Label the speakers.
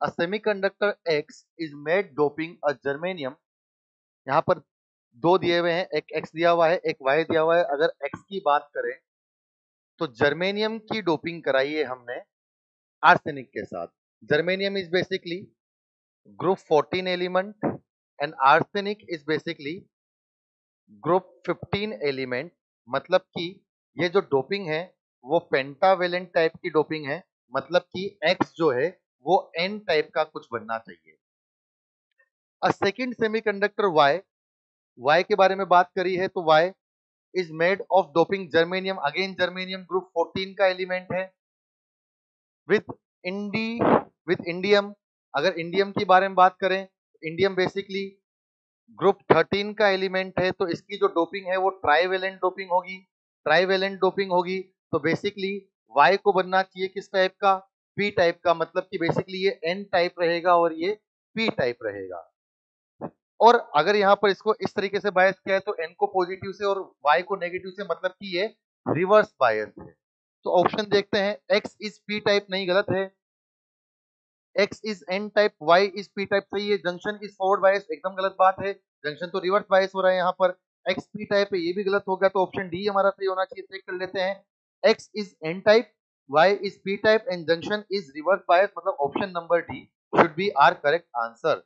Speaker 1: a semiconductor X is made doping a germanium. यहाँ पर दो दिए हुए हैं, एक X दिया हुआ है, एक Y दिया हुआ है। अगर X की बात करें तो जर्मेनियम की डोपिंग कराई है हमने आर्सेनिक के साथ। Germanium is basically group 14 element and arsenic is basically group 15 element मतलब कि ये जो डोपिंग है, वो पेंटावेलेंट टाइप की डोपिंग है। मतलब कि X जो है वो N टाइप का कुछ बनना चाहिए। A second semiconductor Y Y के बारे में बात करी है तो Y is made of doping germanium again germanium group 14 का एलिमेंट है। विथ इंडी विथ इंडियम अगर इंडियम की बारे में बात करें इंडियम बेसिकली ग्रुप 13 का एलिमेंट है तो इसकी जो डोपिंग है वो ट्राइवेलेंट डोपिंग होगी। ट्राइवेलेंट डोपिंग होगी तो बेसिकली वाई को बनना चाहिए किस टाइप का? पी टाइप का मतलब कि बेसिकली ये एन टाइप रहेगा और ये पी टाइप रहेगा। और अगर यहाँ पर इसको इस तरीके से बायस किया है तो एन को पॉजिटिव से और वाई को नेगेटिव से मतलब कि ये रिवर्स बायस है। तो ऑप्शन देखते हैं एक्स इज़ पी टाइप नहीं गलत है। X is N type Y is P type सही है। जंक्शन इज़ फॉरवर्ड बायस एकदम गलत बात है। जंक्शन तो रिवर्स बायस हो रहा है यहाँ पर। एक्स पी टाइप है, ये भी गलत हो गया तो ऑप्शन डी हमारा सही होना चाहिए। चेक कर लेते हैं। X is N type Y is P type and junction is reverse bias मतलब option number D should be our correct answer